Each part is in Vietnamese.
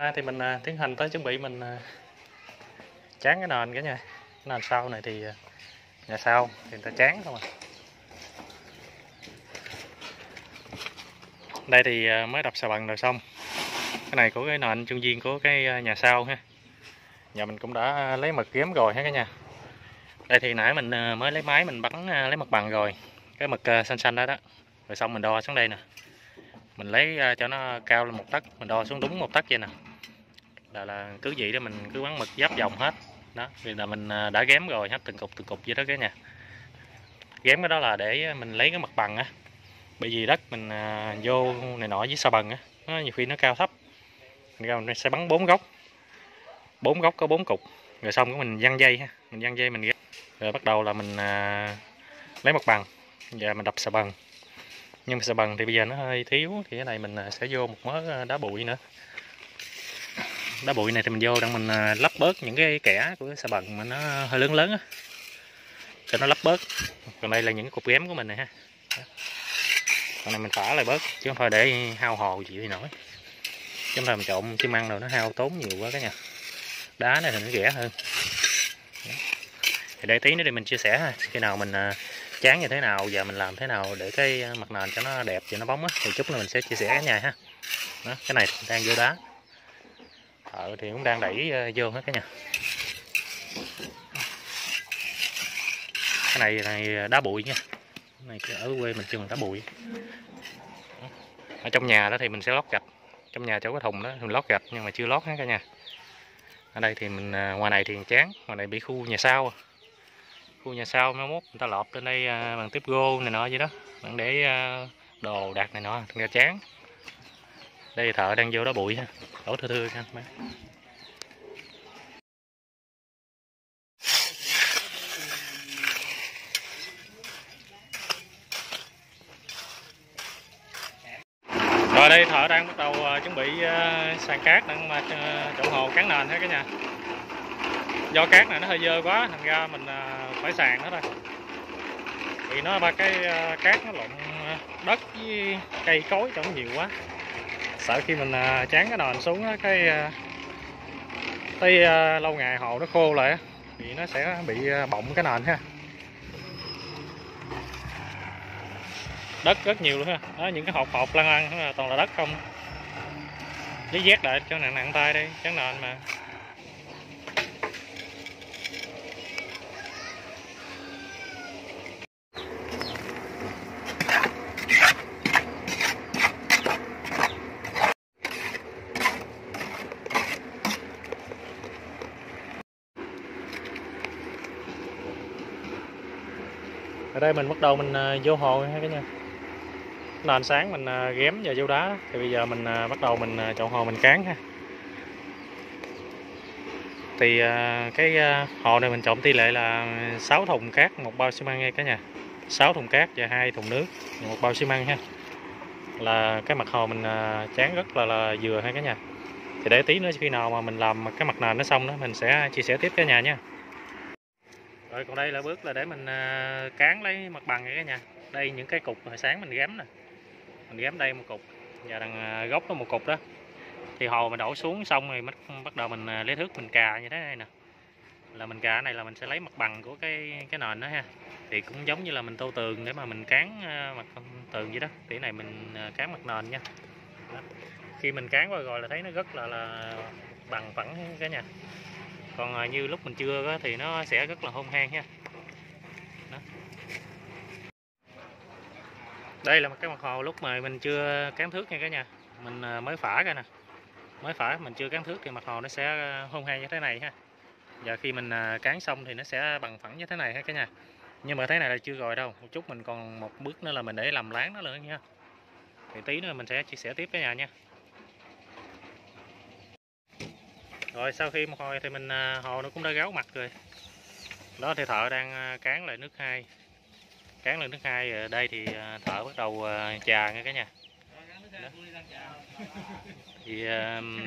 nay thì mình à, tiến hành tới chuẩn bị mình à, chán cái nền cả nha cái nền sau này thì à, nhà sau thì người ta chán không à. Đây thì à, mới đập xà bằng rồi xong. Cái này của cái nền trung viên của cái à, nhà sau ha. Nhà mình cũng đã lấy mật kiếm rồi ha cả nhà. Đây thì nãy mình à, mới lấy máy mình bắn lấy mặt bằng rồi. Cái mực xanh xanh đó đó. Rồi xong mình đo xuống đây nè. Mình lấy cho nó cao lên một tấc mình đo xuống đúng một tấc vậy nè là là cứ vậy đó mình cứ bắn mực giáp vòng hết. Đó vì là mình à, đã ghém rồi hết từng cục từng cục vậy đó cái nha ghém cái đó là để mình lấy cái mặt bằng á. Bởi vì đất mình à, vô này nọ với sa bằng á nó nhiều khi nó cao thấp. Mình sẽ bắn bốn góc. Bốn góc có bốn cục. Rồi xong cái mình văng dây ha mình văng dây mình ghép rồi bắt đầu là mình à, lấy mặt bằng và mình đập xà bằng. Nhưng mà xà bằng thì bây giờ nó hơi thiếu thì cái này mình à, sẽ vô một mớ đá bụi nữa đá bụi này thì mình vô đang mình à, lắp bớt những cái kẻ của cái xà bần mà nó hơi lớn lớn á. Cho nó lắp bớt. Còn đây là những cục ghém của mình này ha. Còn này mình phá lại bớt chứ không phải để hao hồ gì thì nổi. Chứ không làm mình trộn chim ăn rồi nó hao tốn nhiều quá cái nha đá này thì nó rẻ hơn. Thì để tí nữa thì mình chia sẻ ha. Khi nào mình à, chán như thế nào và mình làm thế nào để cái à, mặt nền cho nó đẹp và nó bóng á thì chút nữa mình sẽ chia sẻ cả nhà ha. Đó, cái này đang vô đá thợ thì cũng đang đẩy ờ, vô hết cả nhà. Cái này này ờ, đá bụi nha. Cái này ở quê mình chưa đá bụi. Ở trong nhà đó thì mình sẽ lót gạch. Trong nhà chỗ cái thùng đó mình lót gạch nhưng mà chưa lót hết cả nhà. Ở đây thì mình ngoài này thì chán, ngoài này bị khu nhà sau. Khu nhà sau nó mốt, người ta lọt lên đây bằng tiếp gô này nọ vậy đó. Bạn để đồ đạc này nọ, thành ra chán đây thợ đang vô đó bụi ha. Đổ thưa thưa anh mấy. Rồi đây thợ đang bắt đầu ờ, chuẩn bị ờ, sàn cát đang mà ờ, chỗ hồ cán nền hết cả nhà. Do cát này nó hơi dơ quá thành ra mình ờ, phải sàn nó thôi. Vì nó ba cái cát nó lộn đất với cây cối trong nhiều quá sợ khi mình à, chán cái nền xuống cái cái tới à, lâu ngày hồ nó khô lại thì nó sẽ bị bọng cái nền ha. Đất rất nhiều luôn ha. Đó, những cái hộp hộp lăn lăn toàn là đất không. Lý vét lại cho nặng nặng tay đi, chán nền mà. Ở đây mình bắt đầu mình à, vô hồ ha cả nhà. Nền sáng mình à, ghém và vô đá thì bây giờ mình à, bắt đầu mình chọn hồ mình cán ha. Thì cái hồ này mình chọn tỷ lệ là 6 thùng cát, một bao xi măng nha cả nhà. 6 thùng cát và hai thùng nước, một bao xi măng ha. Là cái mặt hồ mình chán rất là là vừa ha cả nhà. Thì để tí nữa khi nào mà mình làm cái mặt nền nó xong đó, mình sẽ chia sẻ tiếp cả nhà nha rồi, còn đây là bước là để mình à, cán lấy mặt bằng nha cả nhà. Đây, những cái cục hồi sáng mình ghém nè. Mình ghém đây một cục, và đằng à, góc gốc một cục đó. Thì hồ mình đổ xuống xong rồi bắt bắt đầu mình à, lấy thước mình cà như thế này nè. Là mình cà này là mình sẽ lấy mặt bằng của cái cái nền đó ha. Thì cũng giống như là mình tô tường để mà mình cán mặt tường vậy đó. Thì này mình cán mặt nền nha. Đó. khi mình cán qua rồi là thấy nó rất là là bằng phẳng cả nhà còn à, như lúc mình chưa thì nó sẽ rất là hôn hang nha Đó. đây là một cái mặt hồ lúc mà mình chưa cán thước nha cả nhà. Mình à, mới phả ra nè. Mới phả, mình chưa cán thước thì mặt hồ nó sẽ à, hôn hang như thế này ha. Và khi mình cán xong thì nó sẽ bằng phẳng như thế này ha cả nhà. Nhưng mà thế này là chưa rồi đâu. Một chút mình còn một bước nữa là mình để làm láng nó nữa nha. Thì tí nữa mình sẽ chia sẻ tiếp với nhà nha. Rồi sau khi một hồi thì mình à, hồ nó cũng đã gáo mặt rồi. Đó thì thợ đang à, cán lại nước hai. Cán lại nước hai ở đây thì thợ bắt đầu à, chà nha cả nhà. Đó. thì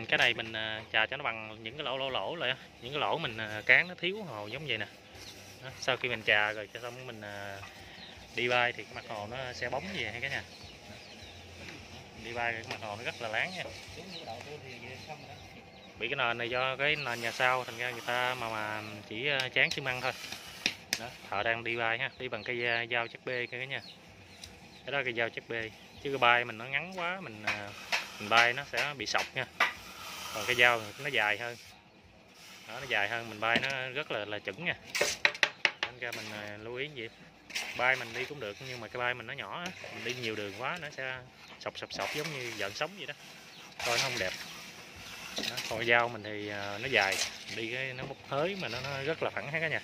cái này mình trà chà cho nó bằng những cái lỗ lỗ lỗ lại những cái lỗ mình cán nó thiếu hồ giống vậy nè. Đó. sau khi mình chà rồi cho xong mình đi bay thì cái mặt hồ nó sẽ bóng về hay cái nhà. Đi bay cái mặt hồ nó rất là láng nha bị cái nền này do cái nền nhà sau, thành ra người ta mà mà chỉ ờ, chán xi măng thôi. Đó thợ đang đi bay ha, đi bằng cây ờ, dao chắc bê cái nha. Cái đó cây dao chắc bê, chứ cái bay mình nó ngắn quá, mình ờ, mình bay nó sẽ bị sọc nha. Còn cái dao nó dài hơn. Đó, nó dài hơn, mình bay nó rất là là chuẩn nha. Nên ra mình lưu ý gì bay mình đi cũng được, nhưng mà cái bay mình nó nhỏ mình đi nhiều đường quá nó sẽ sọc sọc sọc giống như giận sống vậy đó. Coi nó không đẹp đó, còn dao mình thì ờ, nó dài đi cái nó bốc hới mà nó, nó rất là phẳng hết cả nhà.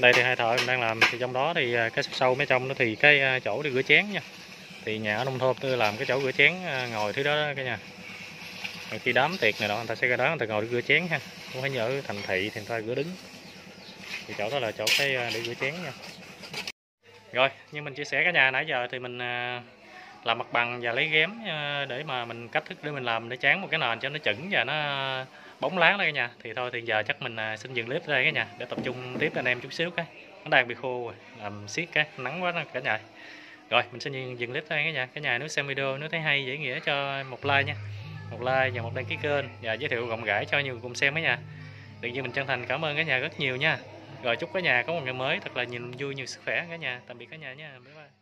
Đây thì hai thợ mình đang làm thì trong đó thì ờ, cái sâu mấy trong nó thì cái ờ, chỗ để rửa chén nha. Thì nhà ở nông thôn tôi làm cái chỗ rửa chén ngồi thứ đó, đó cả nhà. Rồi khi đám tiệc này đó người ta sẽ ra đó người ta ngồi để rửa chén ha. Không phải nhớ thành thị thì người ta rửa đứng. Thì chỗ đó là chỗ cái để rửa chén nha rồi như mình chia sẻ cả nhà nãy giờ thì mình à, làm mặt bằng và lấy ghém à, để mà mình cách thức để mình làm để chán một cái nền cho nó chuẩn và nó bóng láng đây cả nhà. Thì thôi thì giờ chắc mình à, xin dừng clip ở đây cả nhà để tập trung tiếp anh em chút xíu cái. Nó đang bị khô rồi làm siết cái nắng quá cả nhà. Rồi mình xin dừng, clip đây cả nhà. Cả nhà nếu xem video nếu thấy hay dễ nghĩa cho một like nha. Một like và một đăng ký kênh và giới thiệu rộng rãi cho nhiều người cùng xem cả nhà đừng như mình chân thành cảm ơn cả nhà rất nhiều nha rồi chúc cả nhà có một ngày mới thật là nhìn vui, nhiều sức khỏe cả nhà. Tạm biệt cả nhà nha. Bye bye.